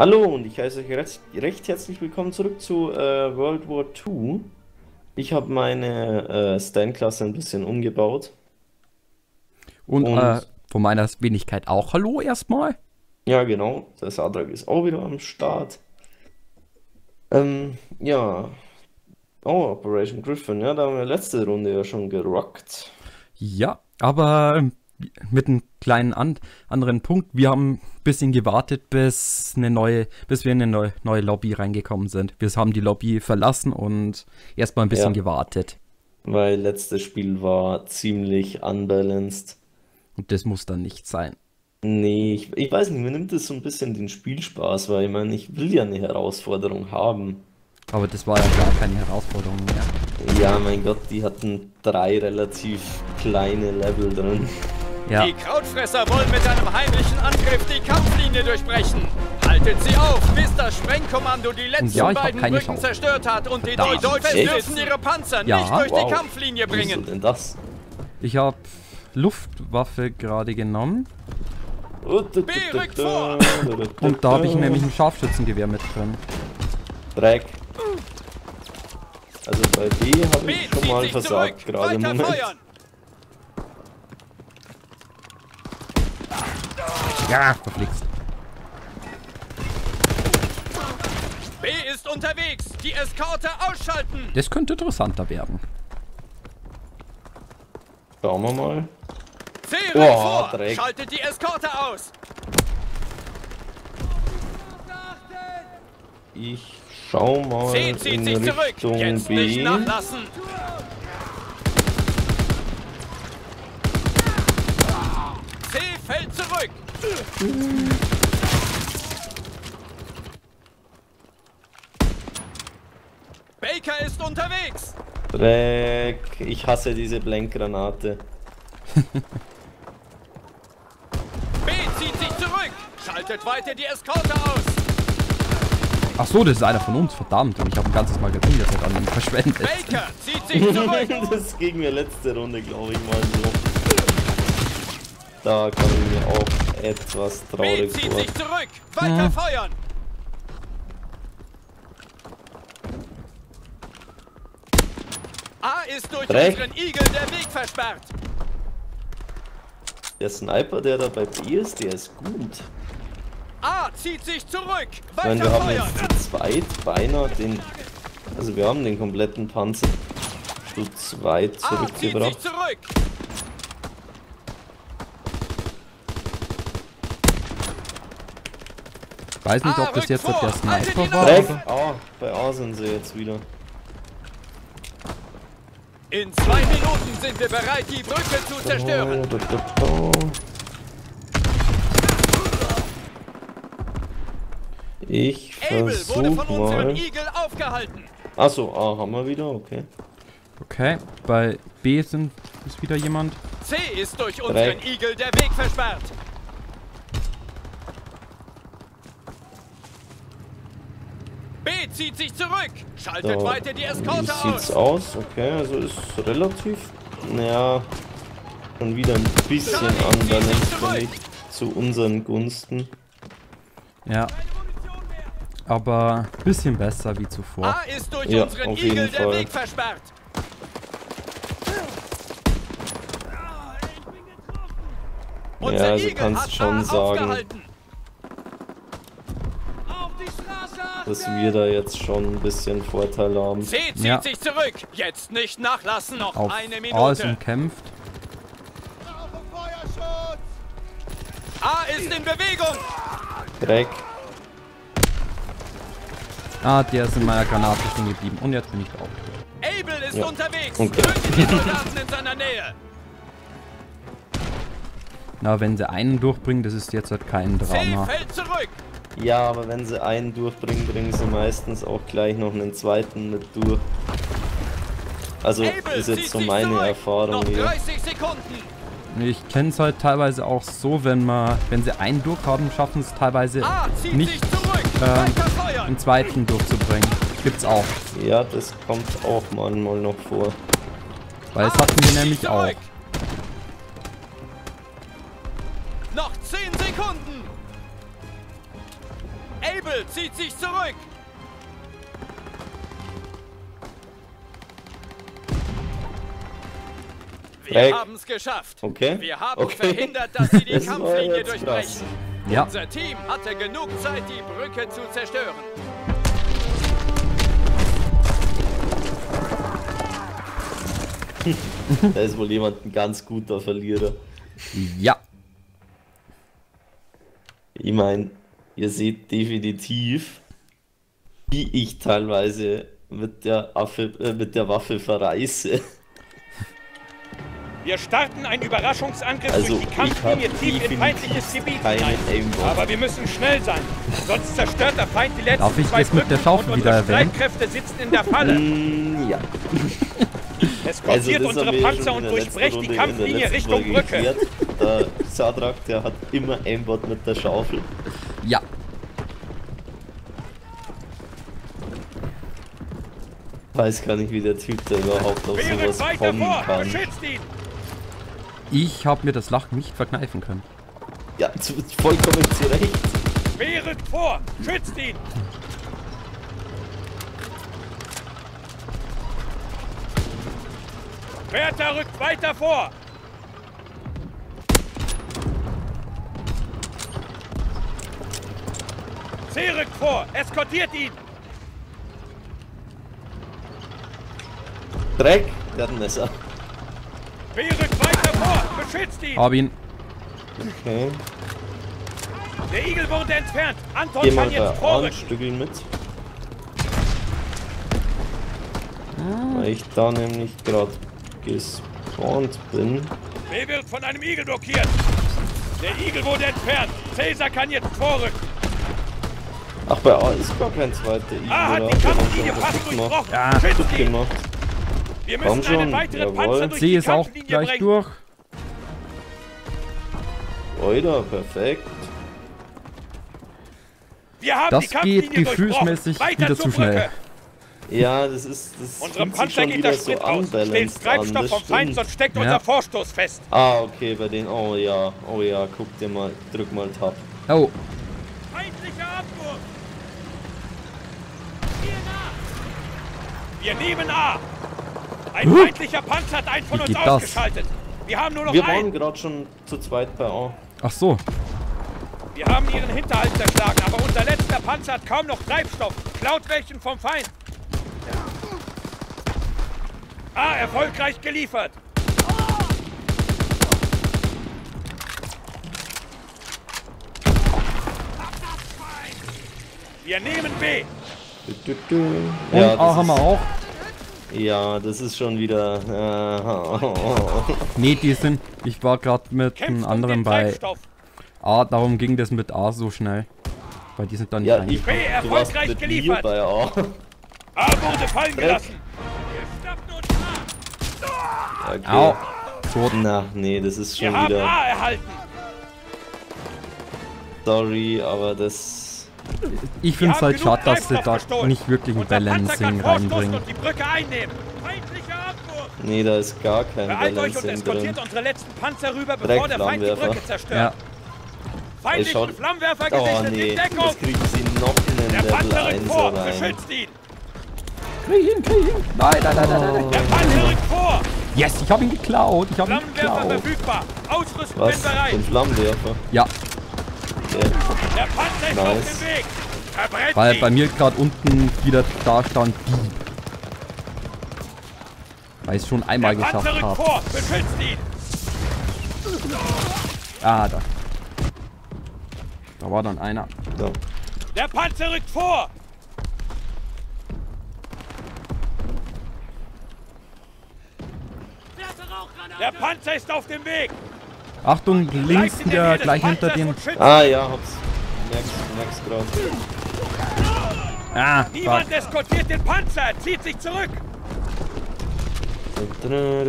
Hallo und ich heiße euch recht, recht herzlich willkommen zurück zu äh, World War II. Ich habe meine äh, Stan-Klasse ein bisschen umgebaut. Und, und äh, von meiner Wenigkeit auch Hallo erstmal. Ja, genau. Der Sadrak ist auch wieder am Start. Ähm, ja. Oh, Operation Griffin, ja, da haben wir letzte Runde ja schon gerockt. Ja, aber ähm, mit einem kleinen an anderen Punkt. Wir haben ein bisschen gewartet, bis eine neue, bis wir in eine neue, neue Lobby reingekommen sind. Wir haben die Lobby verlassen und erstmal ein bisschen ja, gewartet. Weil letztes Spiel war ziemlich unbalanced. Und das muss dann nicht sein. Nee, ich, ich weiß nicht, mir nimmt das so ein bisschen den Spielspaß, weil ich meine, ich will ja eine Herausforderung haben. Aber das war ja gar keine Herausforderung mehr. Ja, mein Gott, die hatten drei relativ kleine Level drin. Ja. Die Krautfresser wollen mit einem heimlichen Angriff die Kampflinie durchbrechen. Haltet sie auf, bis das Sprengkommando die letzten ja, beiden Brücken Chance. zerstört hat und die, Deutschen dürfen ihre Panzer ja. nicht durch wow. die Kampflinie bringen. denn das? Ich habe Luftwaffe gerade genommen. B, rückt vor! Und da habe ich nämlich ein Scharfschützengewehr mit drin. Dreck. Also bei B habe ich schon mal versagt gerade im Moment. Feuern. Ja, verflixt. B ist unterwegs. Die Eskorte ausschalten. Das könnte interessanter werden. Schauen wir mal. C oh, vor. Dreck. Schaltet die Eskorte aus. Ich schau mal C zieht in sich Richtung zurück. Jetzt B. nicht nachlassen. C fällt zurück. Baker ist unterwegs. Dreck. Ich hasse diese Blankgranate. B zieht sich zurück. Schaltet weiter die Eskorte aus. Ach so, das ist einer von uns, verdammt. Und ich habe ein ganzes Magazin jetzt an ihm verschwendet. Baker zieht sich zurück. das ging mir letzte Runde, glaube ich, mal so. Da kann ich mir auch etwas traurig B zieht vor. sich zurück. Weiter hm. feuern. A ist durch Dreck. unseren Igel der Weg versperrt. Der Sniper, der da bei B ist, der ist gut. A zieht sich zurück. Weiter meine, wir haben jetzt zu zweit beinahe den... Also wir haben den kompletten Panzer zu zweit zurückgebracht. A zieht sich zurück. Ich weiß nicht, ob das jetzt vor. der Sniper war. Dreck. Ah, bei A sind sie jetzt wieder. In zwei Minuten sind wir bereit, die Brücke zu zerstören. Ich versuch mal. Achso, A haben wir wieder, okay. Okay, bei B sind, ist wieder jemand. C ist durch unseren. Igel der Weg versperrt. B zieht sich zurück. Schaltet so, weiter die Eskorte aus. Wie sieht's aus? Okay, also ist relativ, naja, schon wieder ein bisschen ich, zu unseren Gunsten. Ja. Aber ein bisschen besser wie zuvor. A ist durch ja, unseren Igel der Fall. Weg versperrt. ja, also kannst schon sagen, dass wir da jetzt schon ein bisschen Vorteil haben. C zieht ja. sich zurück. Jetzt nicht nachlassen. Noch Auf eine Minute. A ist umkämpft. A ist in Bewegung. Dreck. Ah, der ist in meiner Granate stehen geblieben. Und jetzt bin ich drauf. Abel ist ja. unterwegs. Okay. die Soldaten in seiner Nähe. Na, wenn sie einen durchbringen, das ist jetzt halt kein Drama. C fällt zurück. Ja, aber wenn sie einen durchbringen, bringen sie meistens auch gleich noch einen zweiten mit durch. Also Abel ist jetzt so meine zurück. Erfahrung hier. Ich kenne es halt teilweise auch so, wenn man, wenn sie einen durch haben, schaffen es teilweise ah, nicht, äh, einen zweiten durchzubringen. Gibt's auch. Ja, das kommt auch manchmal noch vor. Weil es hatten wir nämlich zurück. auch. Noch 10 Sekunden. Able zieht sich zurück. Wir haben es geschafft. Okay. Wir haben okay. verhindert, dass sie die Das Kampflinie durchbrechen. Ja. Unser Team hatte genug Zeit, die Brücke zu zerstören. Da ist wohl jemand ein ganz guter Verlierer. Ja. Ich meine, ihr seht definitiv, wie ich teilweise mit der, Affe, äh, mit der Waffe verreiße. Wir starten einen Überraschungsangriff Also, durch die Kampflinie tief in feindliches Gebiet hinein. Aber wir müssen schnell sein, sonst zerstört der Feind die letzten Darf ich zwei das mit der Schaufel und wieder unsere erwähnen? Streitkräfte sitzen in der Falle. Mm, ja. Eskortiert das unsere haben wir Panzer und durchbrecht Runde die Kampflinie Richtung Brücke. geklärt. Der Sadrak, der hat immer Aimbot mit der Schaufel. Ja. Weiß gar nicht, wie der Typ da überhaupt auf sowas kommen vor, kann. Ich habe mir das Lachen nicht verkneifen können. Ja, zu, vollkommen zu Recht. Während vor, schützt ihn! Bertha rückt weiter vor! C rückt vor, eskortiert ihn! Dreck, der hat ein Messer. B rückt weiter vor, beschützt ihn! Hab ihn. Okay. Der Igel wurde entfernt, Anton Geh kann jetzt vorrücken! Stückchen mit. Weil ich da nämlich gerade gespawnt bin. B wird von einem Igel blockiert! Der Igel wurde entfernt, Caesar kann jetzt vorrücken! Ach, bei A ist gar kein zweiter Igel. A hat die Kampflinie fast durchbrochen! Ja, Gut gemacht. Wir Komm müssen einen schon, weiteren jawohl. Panzer durch C die ist auch gleich bringen. durch. Oida, perfekt. Wir haben Das die Kampflinie geht gefühlsmäßig. Weiter wieder zu schnell. Brücke. Ja, das ist. Das sich Panzer geht der Sprit so aus. An, Treibstoff das vom Feind, sonst steckt Ja. unser Vorstoß fest. Ah, okay, bei den. Oh ja, oh ja, guck dir mal, drück mal Tab. Oh, Feindlicher Abwurf. Wir nehmen A. Ein Huh? feindlicher Panzer hat einen von Wie uns geht das? ausgeschaltet. Wir haben nur noch Wir waren einen. gerade schon zu zweit bei A. ach so. Wir haben ihren Hinterhalt zerschlagen, aber unser letzter Panzer hat kaum noch Treibstoff. Klaut welchen vom Feind. A erfolgreich geliefert. Wir nehmen B. Du, du, du. Und Ja, A das haben wir ist, auch. ja, das ist schon wieder. Äh, Nee, die sind. Ich war gerade mit einem anderen bei. A, darum ging das mit A so schnell. Weil die sind dann nicht ja, du warst erfolgreich mit mir geliefert. bei A. A wurde fallen Dreck. gelassen. Wir. Okay. Au. Tot. Na, nee, das ist Wir schon haben wieder. A erhalten. Sorry, aber das. Ich finde es halt schade, dass sie da nicht wirklich ein Balancing reinbringen. und die Brücke einnehmen. Feindlicher Abwurf. Nee, da ist gar kein Beeilt euch und Balancing eskortiert drin. unsere letzten Panzer rüber, bevor der Feind die. Brücke zerstört. Ja, Feindlichen Flammenwerfer Oh nee, in Deckung. jetzt kriegen sie noch einen Der Level Panzer 1 rückt vor. rein. Beschützt ihn. krieg ihn, krieg ihn. Nein, nein, nein, nein, nein. Der Panzer rückt vor. Yes, ich habe ihn geklaut. Ich habe ihn Flammenwerfer geklaut. verfügbar. Ausrüsten Was? bin bereit. Den Flammenwerfer. Ja, Der Panzer ist Nice. auf dem Weg. Verbrennt weil bei mir gerade unten wieder da stand Dieb. Weil ich es schon einmal Der geschafft habe. Ah, da. Da war dann einer. Ja. Der Panzer rückt vor. Der Panzer ist auf dem Weg. Achtung, links der gleich hinter dem. Ah ja, hab's. Merk's, merk's grad. Ah, Niemand fuck. eskortiert den Panzer. Er zieht sich zurück. Nur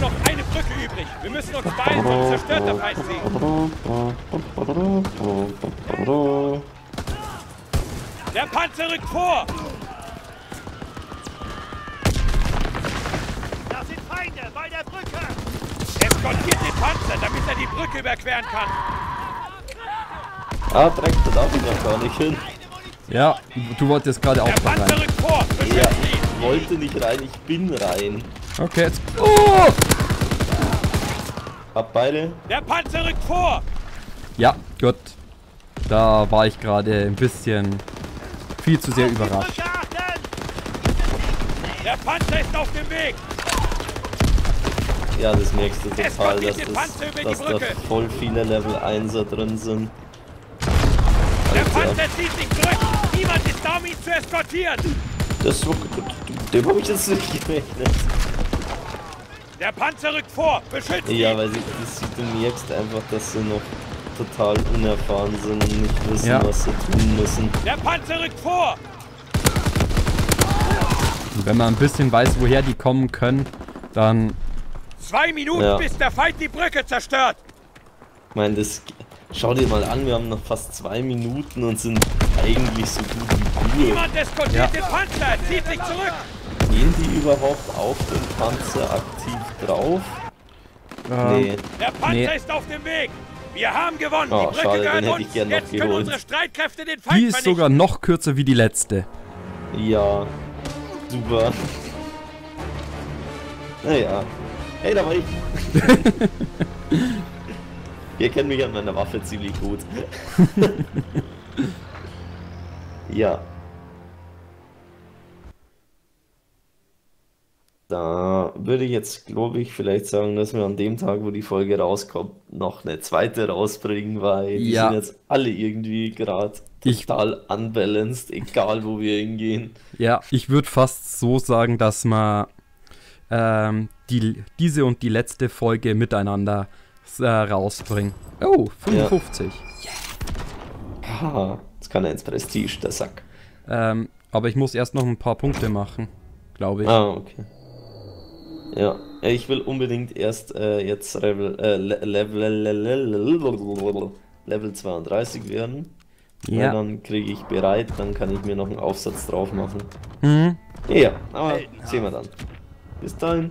noch eine Brücke übrig. Wir müssen uns beeilen, sonst zerstört der Feind sie. Der Panzer rückt vor. Eskortiert den Panzer, damit er die Brücke überqueren kann. Ah, Dreck, da darf ich noch gar nicht hin. Ja, du wolltest gerade auch rein. Vor, ja, ich wollte nicht rein, ich bin rein. Okay, jetzt. Oh! Hab beide. Der Panzer rückt vor! Ja, gut. Da war ich gerade ein bisschen viel zu sehr überrascht. Der Panzer ist auf dem Weg! Ja, das merkst du total, dass, das, dass da voll viele Level 1er drin sind. Der Panzer zieht sich zurück! Niemand ist da, um ihn zu eskortieren! Das ist dem habe ich jetzt nicht gerechnet. Der Panzer rückt vor! Beschützt ihn! Ja, weil sie, du merkst einfach, dass sie noch total unerfahren sind und nicht wissen, ja. was sie tun müssen. Der Panzer rückt vor! Und wenn man ein bisschen weiß, woher die kommen können, dann... Zwei Minuten, ja. bis der Feind die Brücke zerstört! Ich meine, das... Schau dir mal an, wir haben noch fast zwei Minuten und sind eigentlich so gut wie cool. Niemand eskortiert ja. den Panzer, er zieht sich zurück! Gehen die überhaupt auf den Panzer aktiv drauf? Ähm, nee. Der Panzer nee. ist auf dem Weg! Wir haben gewonnen! Oh, die Brücke schade, gehört uns! Jetzt können geholt. unsere Streitkräfte den Feind Die ist sogar noch kürzer wie die letzte. Ja. Super. Naja. Hey, da war ich. Ihr kennt mich an meiner Waffe ziemlich gut. ja. Da würde ich jetzt, glaube ich, vielleicht sagen, dass wir an dem Tag, wo die Folge rauskommt, noch eine zweite rausbringen, weil die ja. sind jetzt alle irgendwie gerade total ich, unbalanced, egal wo wir hingehen. Ja, ich würde fast so sagen, dass man ähm, die, diese und die letzte Folge miteinander äh, rausbringen. Oh, 55. Ja. Yeah. Haha, jetzt kann er ins Prestige, der Sack. Ähm, aber ich muss erst noch ein paar Punkte machen, glaube ich. Ah, okay. Ja, ich will unbedingt erst äh, jetzt Level, äh, Level, Level, Level 32 werden. Ja. dann kriege ich bereit, dann kann ich mir noch einen Aufsatz drauf machen. Mhm. Ja, aber sehen wir dann. Bis dahin.